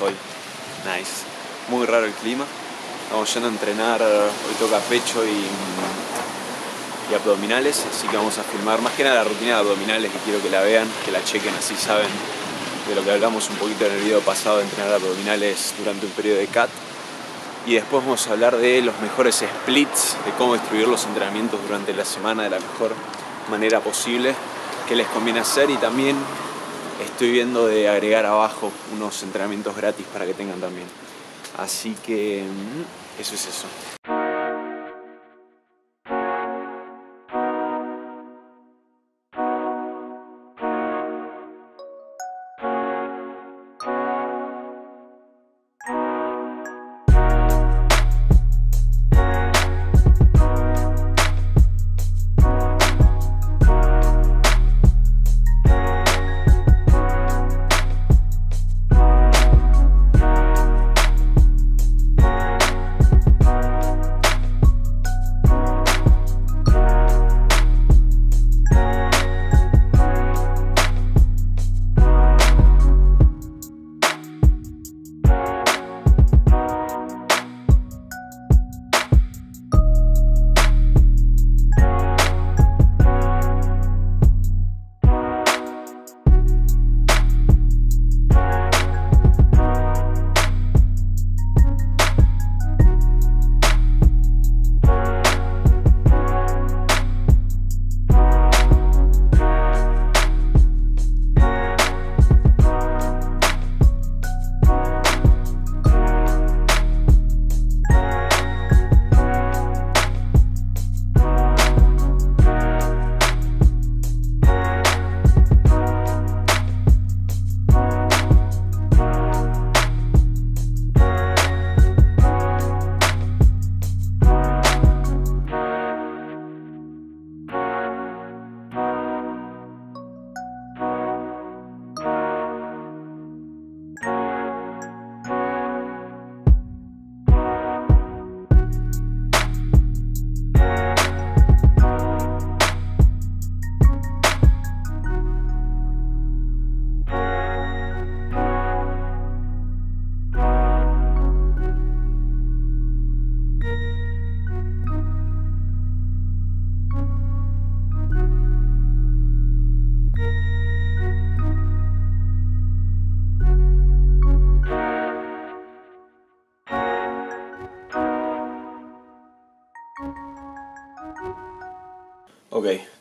hoy. Nice. Muy raro el clima. Vamos yendo a entrenar, hoy toca pecho y, y abdominales, así que vamos a filmar más que nada la rutina de abdominales que quiero que la vean, que la chequen, así saben de lo que hablamos un poquito en el video pasado de entrenar abdominales durante un periodo de CAT. Y después vamos a hablar de los mejores splits, de cómo distribuir los entrenamientos durante la semana de la mejor manera posible, qué les conviene hacer y también estoy viendo de agregar abajo unos entrenamientos gratis para que tengan también. Así que mm, eso es eso.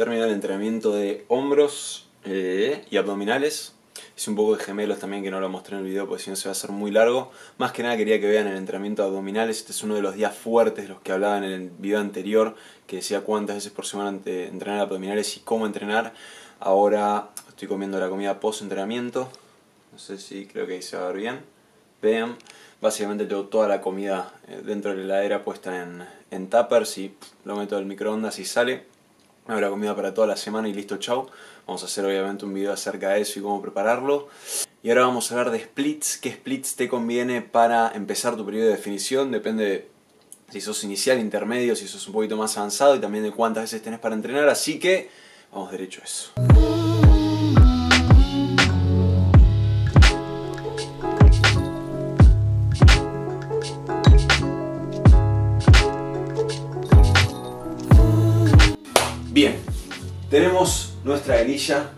Ok, terminé el entrenamiento de hombros eh, y abdominales. Hice un poco de gemelos también que no lo mostré en el video porque si no se va a hacer muy largo. Más que nada quería que vean el entrenamiento de abdominales. Este es uno de los días fuertes, los que hablaba en el video anterior, que decía cuántas veces por semana entrenar abdominales y cómo entrenar. Ahora estoy comiendo la comida post entrenamiento. No sé si creo que ahí se va a ver bien. Vean, básicamente tengo toda la comida eh, dentro de la heladera puesta en, en tuppers y lo meto al microondas y sale habrá comida para toda la semana y listo, chau. Vamos a hacer obviamente un video acerca de eso y cómo prepararlo. Y ahora vamos a hablar de splits, qué splits te conviene para empezar tu periodo de definición, depende de si sos inicial, intermedio, si sos un poquito más avanzado y también de cuántas veces tenés para entrenar, así que vamos derecho a eso. Nuestra grilla,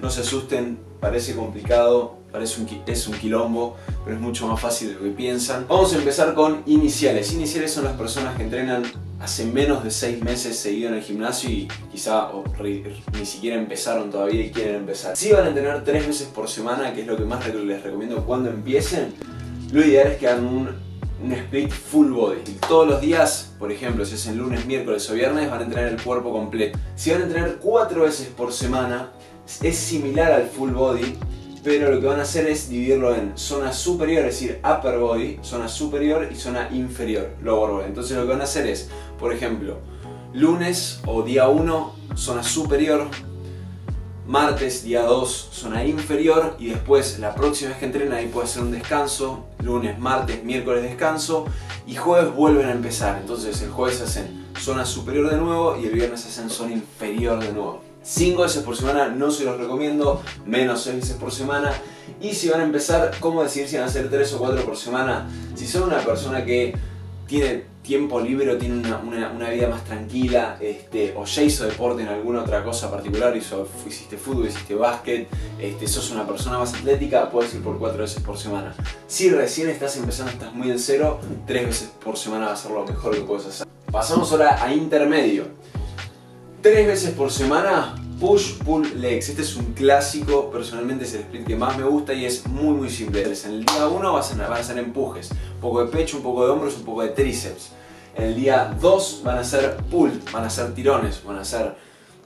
no se asusten, parece complicado, parece un, es un quilombo, pero es mucho más fácil de lo que piensan. Vamos a empezar con iniciales. Iniciales son las personas que entrenan hace menos de 6 meses seguido en el gimnasio y quizá ni siquiera empezaron todavía y quieren empezar. Si van a entrenar 3 veces por semana, que es lo que más les recomiendo cuando empiecen, lo ideal es que hagan un un split full body. Y todos los días, por ejemplo, si es el lunes, miércoles o viernes, van a entrenar el cuerpo completo. Si van a entrenar cuatro veces por semana, es similar al full body, pero lo que van a hacer es dividirlo en zona superior, es decir, upper body, zona superior y zona inferior, lower body. Entonces lo que van a hacer es, por ejemplo, lunes o día 1, zona superior, martes, día 2, zona inferior y después la próxima vez que entrenen ahí puede ser un descanso, lunes, martes, miércoles descanso y jueves vuelven a empezar. Entonces el jueves hacen zona superior de nuevo y el viernes hacen zona inferior de nuevo. 5 veces por semana no se los recomiendo, menos 6 veces por semana. Y si van a empezar, ¿cómo decidir si van a hacer 3 o 4 por semana? Si son una persona que tiene tiempo libre o tiene una, vida más tranquila, este, o ya hizo deporte en alguna otra cosa particular, hizo, hiciste fútbol, hiciste básquet, este, sos una persona más atlética, puedes ir por 4 veces por semana. Si recién estás empezando, estás muy en cero, 3 veces por semana va a ser lo mejor que puedes hacer. Pasamos ahora a intermedio. 3 veces por semana Push Pull Legs, este es un clásico, personalmente es el split que más me gusta y es muy muy simple. En el día 1 van a ser empujes, un poco de pecho, un poco de hombros, un poco de tríceps. En el día 2 van a ser pull, van a ser tirones, van a ser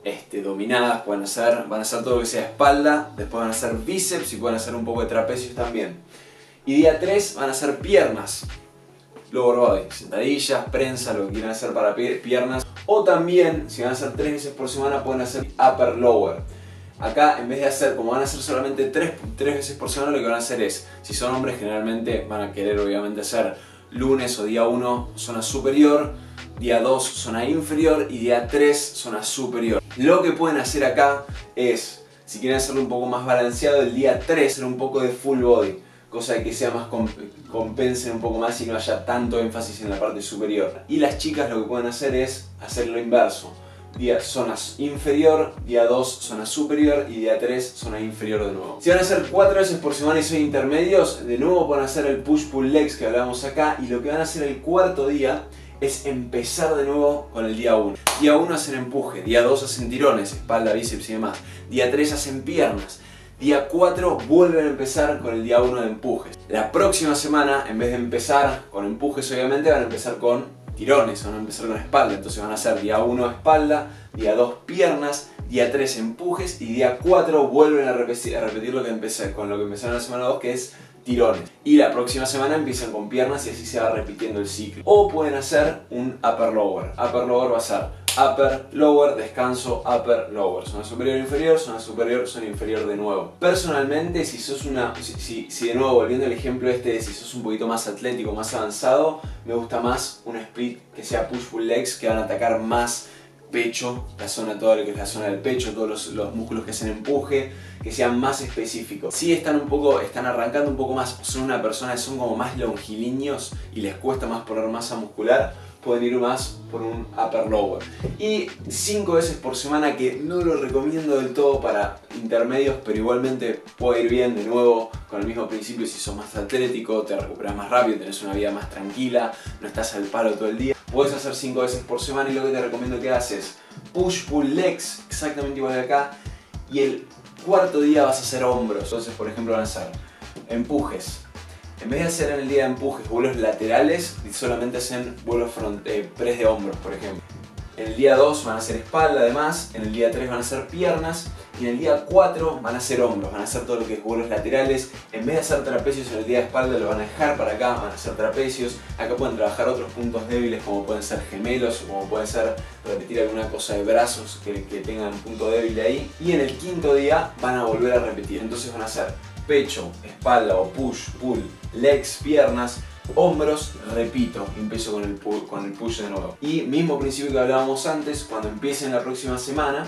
este, dominadas, van a ser, van a ser todo lo que sea espalda, después van a ser bíceps y pueden hacer un poco de trapecios también. Y día 3 van a ser piernas, lower body, sentadillas, prensa, lo que quieran hacer para piernas. O también, si van a hacer tres veces por semana, pueden hacer upper lower. Acá, en vez de hacer, como van a hacer solamente tres, veces por semana, lo que van a hacer es, si son hombres, generalmente van a querer obviamente hacer lunes o día 1 zona superior, día 2 zona inferior y día 3 zona superior. Lo que pueden hacer acá es, si quieren hacerlo un poco más balanceado, el día 3 hacer un poco de full body cosa que sea más compensen un poco más y no haya tanto énfasis en la parte superior. Y las chicas lo que pueden hacer es hacer lo inverso. Día zona inferior, día 2 zona superior y día 3 zona inferior de nuevo. Si van a hacer 4 veces por semana y son intermedios, de nuevo pueden hacer el push-pull legs que hablábamos acá y lo que van a hacer el cuarto día es empezar de nuevo con el día 1. Día 1 hacen empuje, día 2 hacen tirones, espalda, bíceps y demás. Día 3 hacen piernas, Día 4 vuelven a empezar con el día 1 de empujes. La próxima semana, en vez de empezar con empujes obviamente, van a empezar con tirones, van a empezar con espalda. Entonces van a hacer día 1 espalda, día 2 piernas, día 3 empujes y día 4 vuelven a repetir, a repetir lo que empecé, con lo que empezaron la semana 2 que es tirones. Y la próxima semana empiezan con piernas y así se va repitiendo el ciclo. O pueden hacer un upper lower. Upper lower va a ser upper, lower, descanso, upper, lower. Zona superior, inferior, zona superior, zona inferior de nuevo. Personalmente, si sos una, si, si, de nuevo volviendo al ejemplo este, si sos un poquito más atlético, más avanzado, me gusta más un split que sea push-pull legs, que van a atacar más pecho, la zona toda lo que es la zona del pecho, todos los, los, músculos que hacen empuje, que sean más específicos. Si están un poco, están arrancando un poco más, son una persona son como más longilíneos y les cuesta más poner masa muscular, pueden ir más por un upper lower. Y 5 veces por semana que no lo recomiendo del todo para intermedios, pero igualmente puede ir bien de nuevo con el mismo principio si sos más atlético, te recuperas más rápido, tenés una vida más tranquila, no estás al palo todo el día. Puedes hacer 5 veces por semana y lo que te recomiendo que haces push pull legs, exactamente igual que acá, y el cuarto día vas a hacer hombros. Entonces, por ejemplo, van a hacer empujes, en vez de hacer en el día de empujes vuelos laterales, solamente hacen vuelos front, eh, de hombros, por ejemplo. En el día 2 van a hacer espalda además, en el día 3 van a hacer piernas y en el día 4 van a hacer hombros, van a hacer todo lo que es vuelos laterales. En vez de hacer trapecios en el día de espalda lo van a dejar para acá, van a hacer trapecios. Acá pueden trabajar otros puntos débiles como pueden ser gemelos o como pueden ser repetir alguna cosa de brazos que, que tengan un punto débil ahí. Y en el quinto día van a volver a repetir, entonces van a hacer pecho, espalda o push, pull, legs, piernas, hombros, repito, empiezo con el, con el push de nuevo. Y mismo principio que hablábamos antes, cuando empiecen la próxima semana,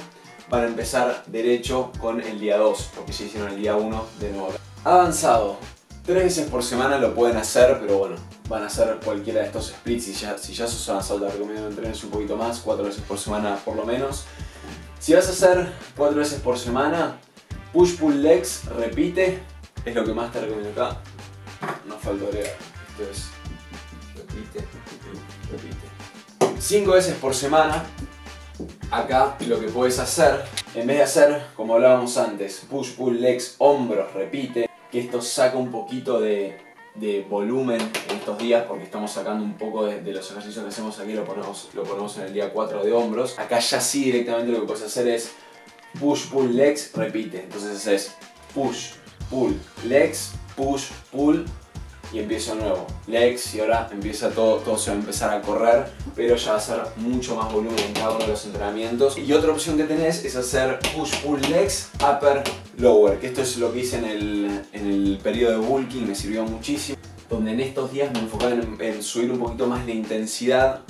van a empezar derecho con el día 2, porque ya hicieron el día 1 de nuevo. Avanzado, tres veces por semana lo pueden hacer, pero bueno, van a hacer cualquiera de estos splits. Si ya, si ya sos avanzado, te recomiendo entrenes un poquito más, cuatro veces por semana por lo menos. Si vas a hacer cuatro veces por semana, push pull legs, repite, es lo que más te recomiendo acá. No falta. Esto es. Repite, repite. 5 veces por semana. Acá lo que puedes hacer, en vez de hacer como hablábamos antes, push, pull, legs, hombros, repite, que esto saca un poquito de, de volumen en estos días porque estamos sacando un poco de, los ejercicios que hacemos aquí, lo ponemos, lo ponemos en el día 4 de hombros. Acá ya sí directamente lo que puedes hacer es push, pull, legs, repite. Entonces es push, pull, legs, push, pull, y empiezo nuevo. Legs y ahora empieza todo, todo se va a empezar a correr, pero ya va a ser mucho más volumen en cada uno de los entrenamientos. Y otra opción que tenés es hacer push, pull, legs, upper, lower, que esto es lo que hice en el, en el periodo de bulking, me sirvió muchísimo. Donde en estos días me enfocaba en, en subir un poquito más la intensidad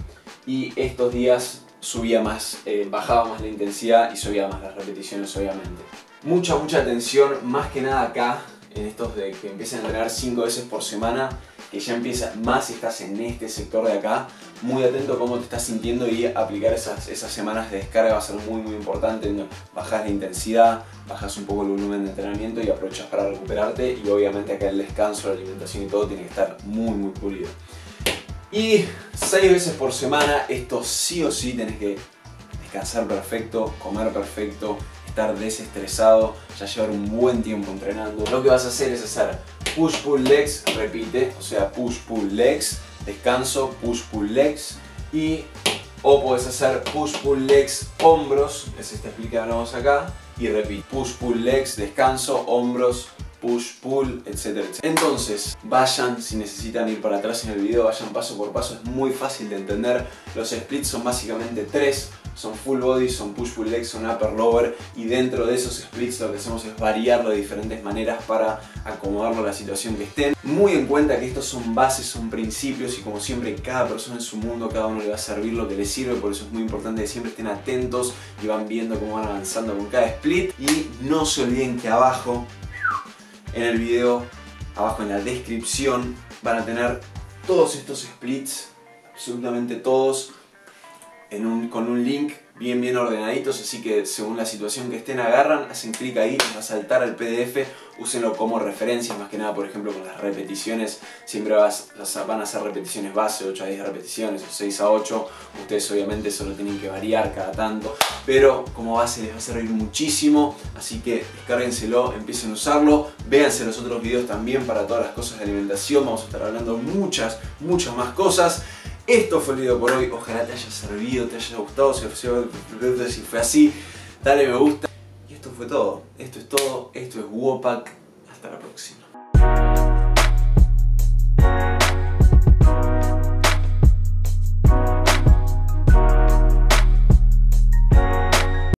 y estos días subía más, eh, bajaba más la intensidad y subía más las repeticiones obviamente. Mucha, mucha atención, más que nada acá, en estos de que empiecen a entrenar 5 veces por semana, que ya empieza más si estás en este sector de acá, muy atento a cómo te estás sintiendo y aplicar esas, esas semanas de descarga va a ser muy muy importante, bajas la intensidad, bajas un poco el volumen de entrenamiento y aprovechas para recuperarte y obviamente acá el descanso, la alimentación y todo tiene que estar muy muy pulido. Y 6 veces por semana, esto sí o sí tenés que descansar perfecto, comer perfecto, estar desestresado, ya llevar un buen tiempo entrenando. Lo que vas a hacer es hacer push pull legs, repite, o sea push pull legs, descanso, push pull legs y o puedes hacer push pull legs hombros, es este explicamos acá y repite push pull legs, descanso, hombros, push, pull, etcétera, Entonces, vayan, si necesitan ir para atrás en el video, vayan paso por paso, es muy fácil de entender. Los splits son básicamente tres, son full body, son push, pull legs, son upper, lower y dentro de esos splits lo que hacemos es variarlo de diferentes maneras para acomodarlo a la situación que estén. Muy en cuenta que estos son bases, son principios y como siempre cada persona en su mundo, cada uno le va a servir lo que le sirve, por eso es muy importante que siempre estén atentos y van viendo cómo van avanzando con cada split y no se olviden que abajo en el video, abajo en la descripción, van a tener todos estos splits, absolutamente todos, con un link bien bien ordenaditos, así que según la situación que estén agarran, hacen clic ahí, les va a saltar al PDF, úsenlo como referencia, más que nada por ejemplo con las repeticiones, siempre vas, van a ser repeticiones base, 8 a 10 repeticiones o 6 a 8, ustedes obviamente solo tienen que variar cada tanto, pero como base les va a servir muchísimo, así que descárguenselo, empiecen a usarlo, véanse los otros videos también para todas las cosas de alimentación, vamos a estar hablando muchas, muchas más cosas. Esto fue el video por hoy, ojalá te haya servido, te haya gustado, si fue así, dale me gusta. Y esto fue todo, esto es todo, esto es Wopak, hasta la próxima.